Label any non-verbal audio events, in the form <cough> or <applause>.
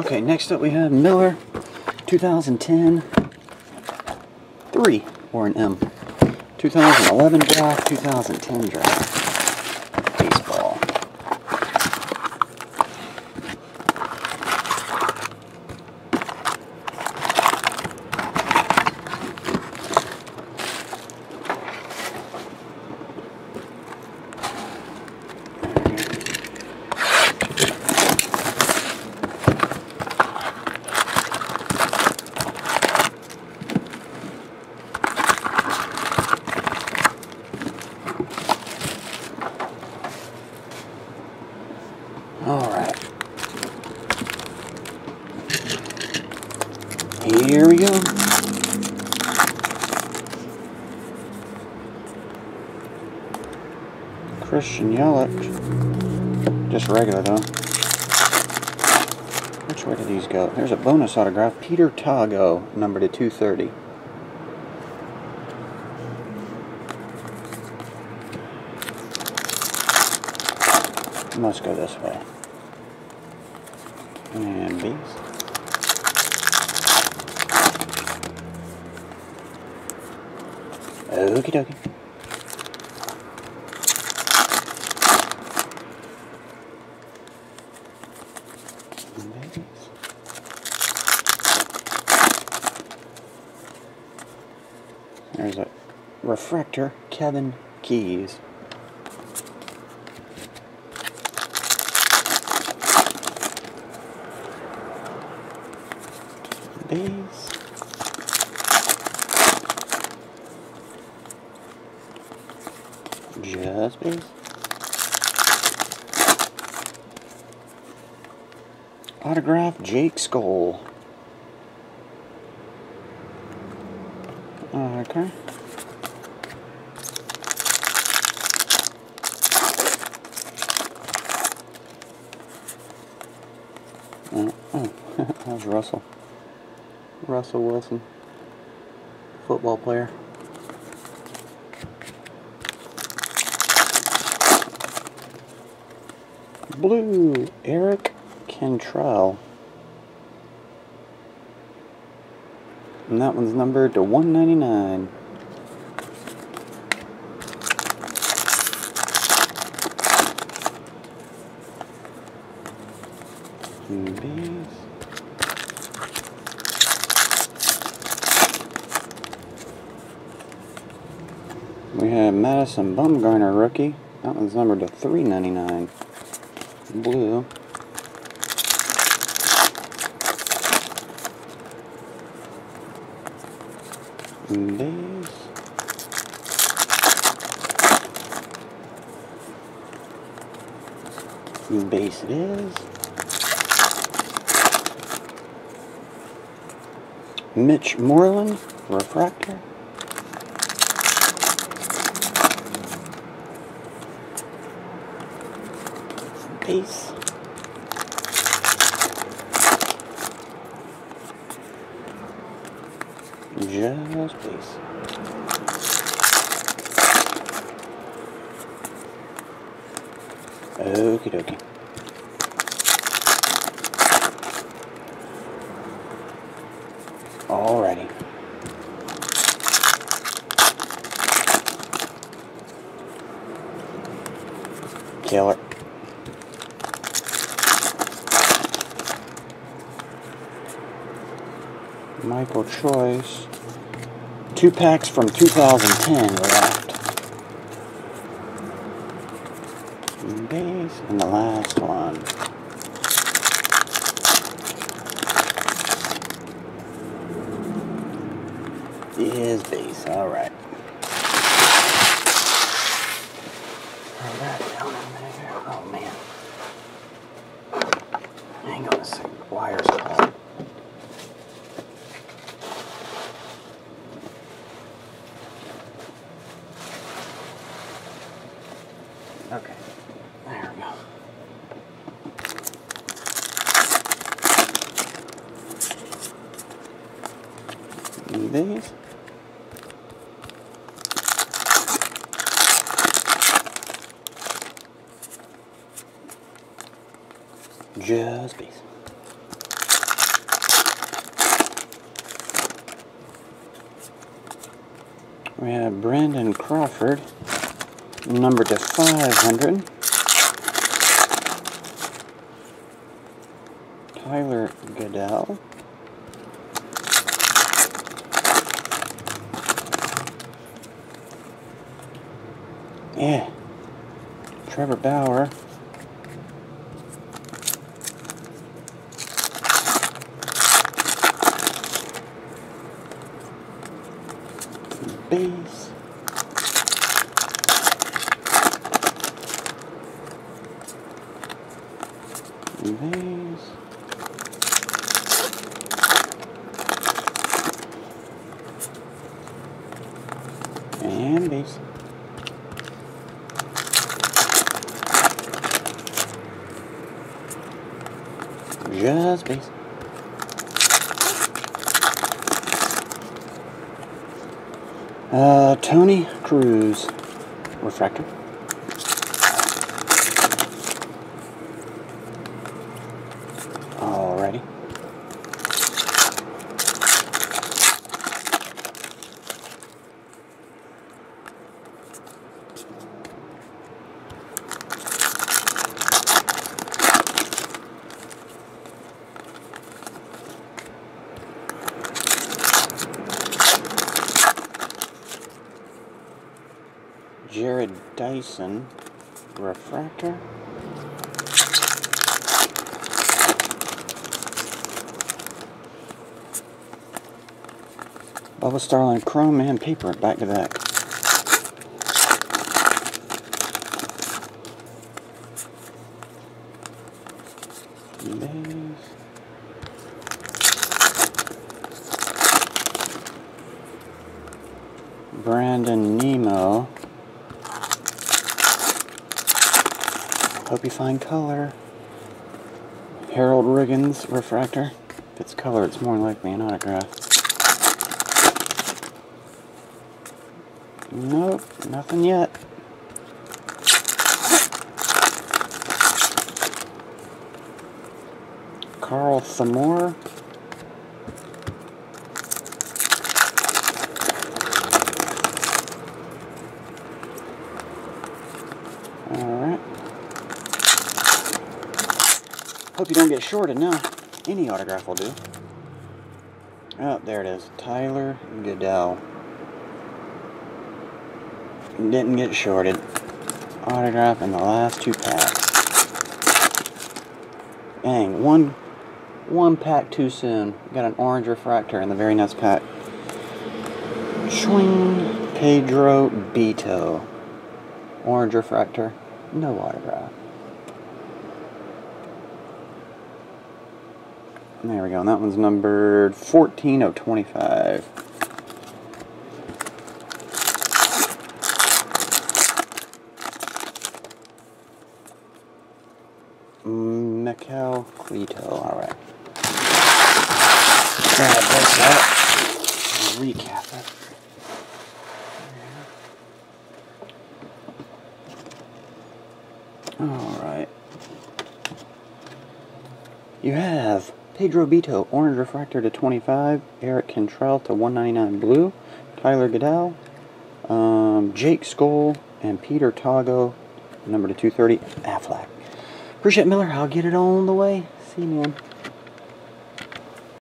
Okay, next up we have Miller 2010 3 or an M. 2011 draft, 2010 draft. Baseball. Alright. Here we go. Christian Yelich. Just regular though. Which way do these go? There's a bonus autograph. Peter Tago, number to 230. Must go this way. And these. Okie dokie. There's a refractor, Kevin Keyes. Base. Just base. Autograph Jake Skole. Oh, okay. Oh, oh. <laughs> that was Russell. Russell Wilson, football player. Blue, Eric Cantrell. And that one's numbered to 199. And these. We have Madison Bumgarner rookie. That one's numbered to 399. Blue. And these. Base it is. Mitch Moreland, refractor. Base. Just base. Okie dokie. Alrighty. Killer. Michael Choice. Two packs from 2010 left. Base and the last one. Is base, alright. Oh man. Hang on a second. Wires these. Just these. We have Brandon Crawford, number to 500. Tyler Goeddel. Yeah. Trevor Bauer. Base. Base. And base. Just base. Uh, Tony Cruz. Refractor. Alrighty. Jarrod Dyson refractor. Bubba Starling chrome and paper back to back. Brandon Nimmo. Hope you find color. Harold Riggins refractor. If it's color, it's more likely an autograph. Nope, nothing yet. Carl Thomore. Alright. Hope you don't get shorted now. Any autograph will do. Oh, there it is. Tyler Goeddel. Didn't get shorted. Autograph in the last two packs. Dang, one one pack too soon. Got an orange refractor in the very next pack. Swing Pedro Beato. Orange refractor. No autograph. There we go. And that one's numbered 14 of 25. Mikel Cleto. Alright. Grab this up. Recap it. Alright. You have Pedro Beato, orange refractor to 25, Eric Cantrell to 199 blue, Tyler Goeddel, um, Jake Skole, and Peter Tago, number to 230, Aflac. Appreciate Miller. I'll get it on the way. See you, man.